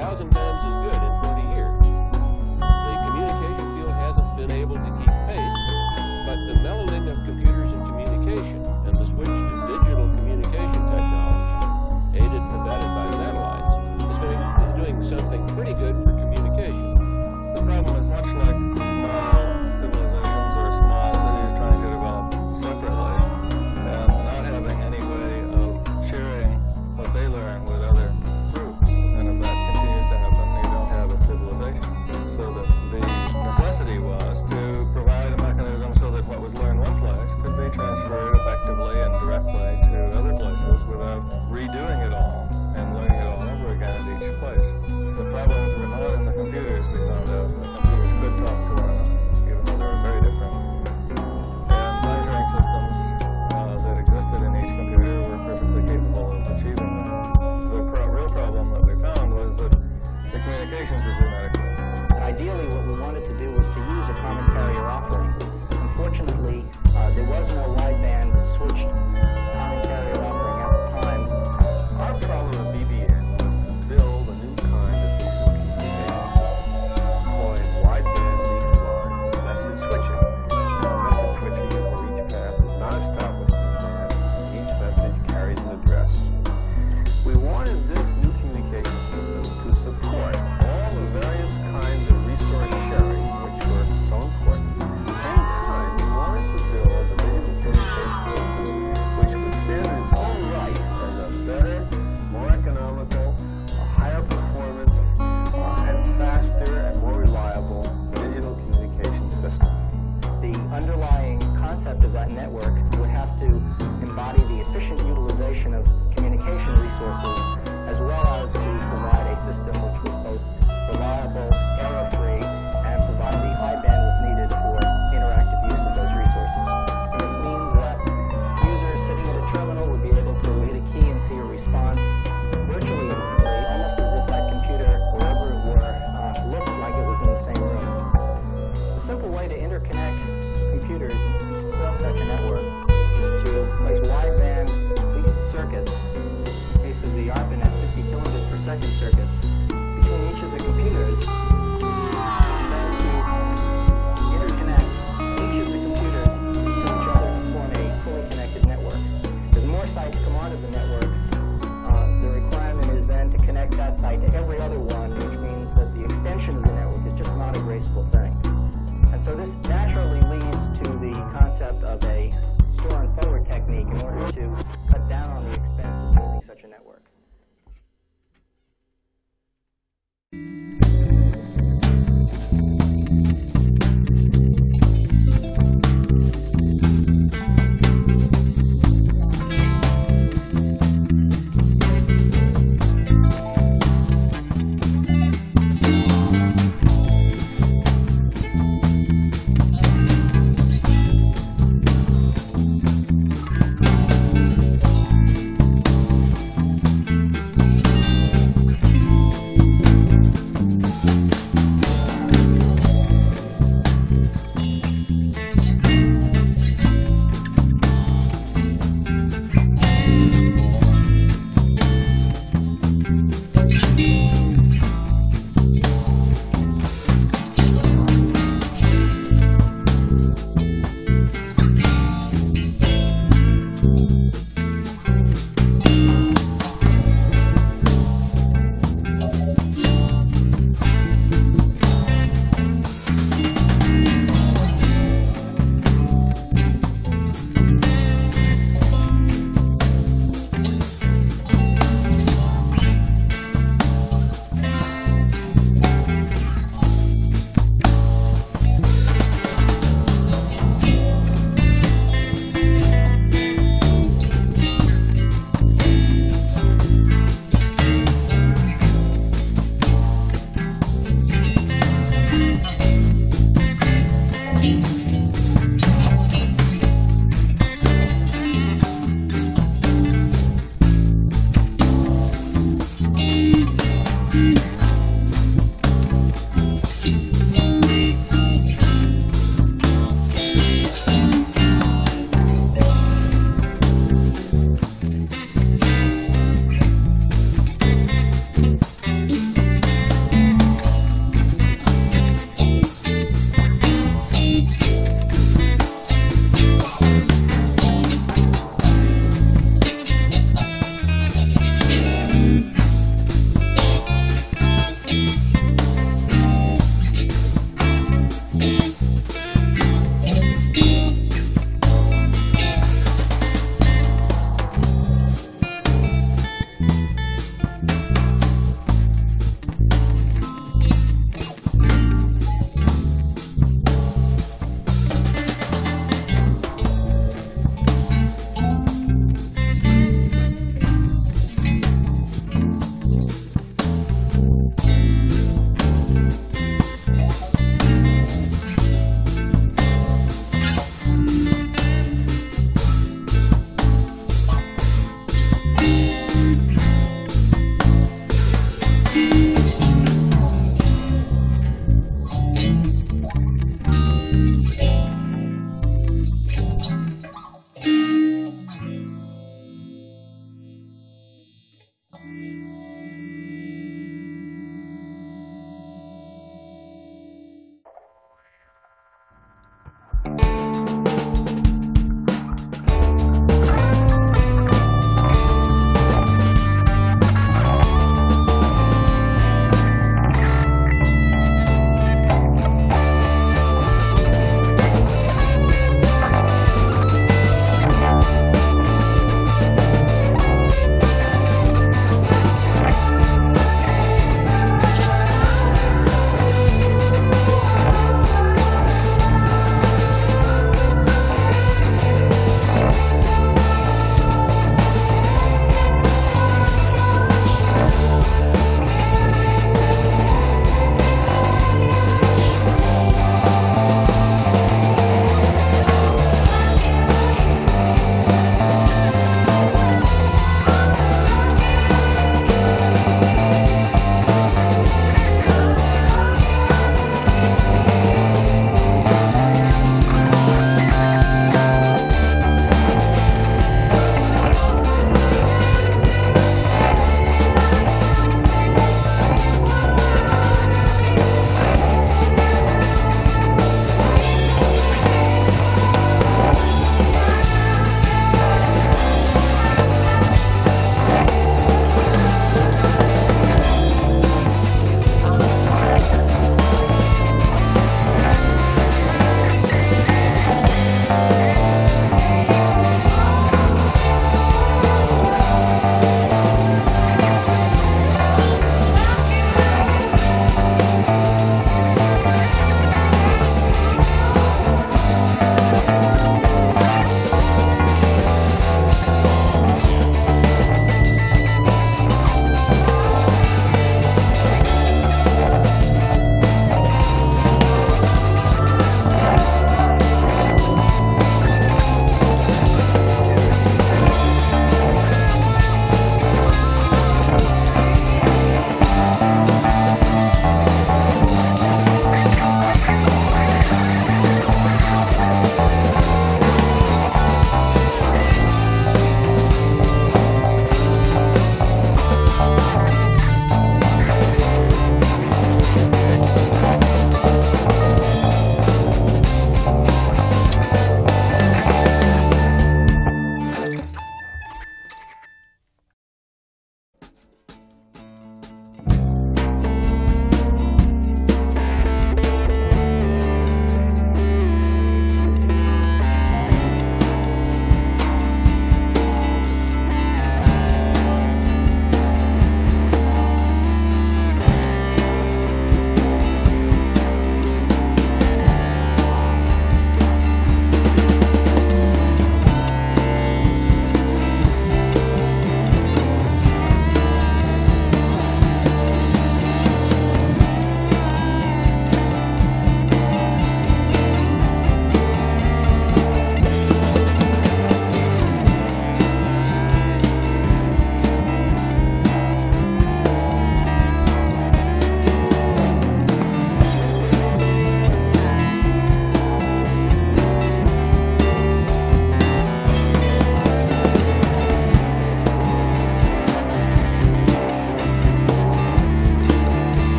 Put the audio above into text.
thousand